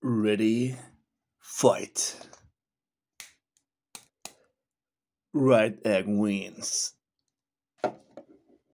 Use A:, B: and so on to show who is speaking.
A: Ready, fight. Right egg wins.